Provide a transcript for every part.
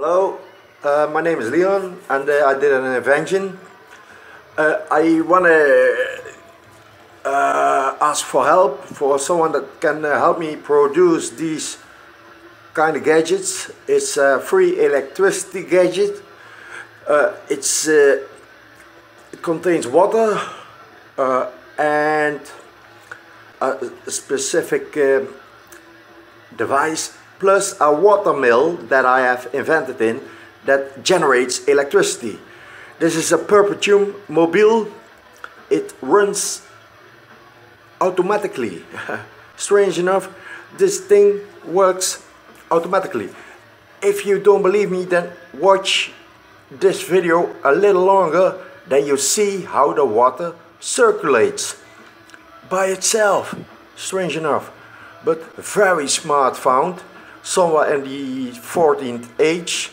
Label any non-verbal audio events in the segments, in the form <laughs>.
Hello, uh, my name is Leon and uh, I did an invention. Uh, I want to uh, ask for help for someone that can uh, help me produce these kind of gadgets. It's a free electricity gadget. Uh, it's it contains water and a specific device plus a water mill that I have invented in that generates electricity. This is a perpetuum mobile. It runs automatically. <laughs> Strange enough, this thing works automatically. If you don't believe me, then watch this video a little longer, then you see how the water circulates by itself. Strange enough, but very smart found somewhere in the 14th age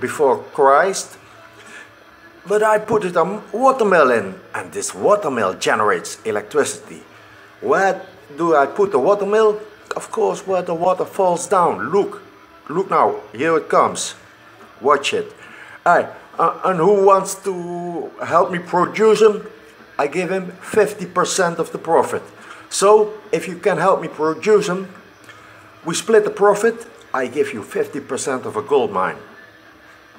before Christ. But I put it a watermelon, and this watermelon generates electricity. Where do I put the watermelon? Of course where the water falls down. Look, look now, here it comes. Watch it. Uh, and who wants to help me produce them? I give him 50% of the profit. So, if you can help me produce them, we split the profit. I give you 50% of a gold mine.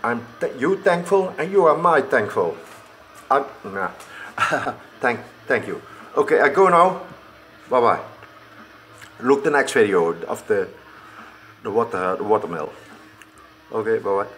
I'm you thankful and you are my thankful. I'm, nah. <laughs> thank, thank you. Okay, I go now. Bye bye. Look the next video of the the water the watermill. Okay, bye bye.